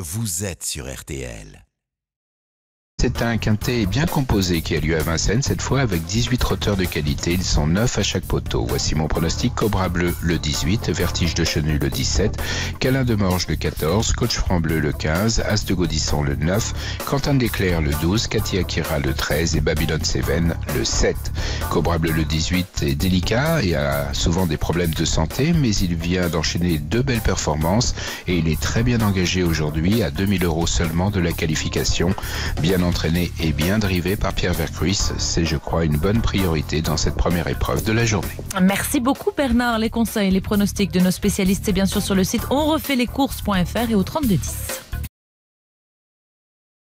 vous êtes sur RTL. C'est un quintet bien composé qui a lieu à Vincennes, cette fois avec 18 rotteurs de qualité. Ils sont 9 à chaque poteau. Voici mon pronostic. Cobra Bleu le 18, Vertige de Chenu le 17, Calin de Morge le 14, Coach Franc Bleu le 15, As de Gaudisson le 9, Quentin Desclercs le 12, Katia Akira le 13 et Babylone Seven le 7. Cobra Bleu le 18 est délicat et a souvent des problèmes de santé, mais il vient d'enchaîner deux belles performances et il est très bien engagé aujourd'hui à 2000 euros seulement de la qualification. Entraîné et bien drivé par Pierre Vercruis. C'est, je crois, une bonne priorité dans cette première épreuve de la journée. Merci beaucoup Bernard. Les conseils, les pronostics de nos spécialistes, c'est bien sûr sur le site onrefaitlescourses.fr et au 3210.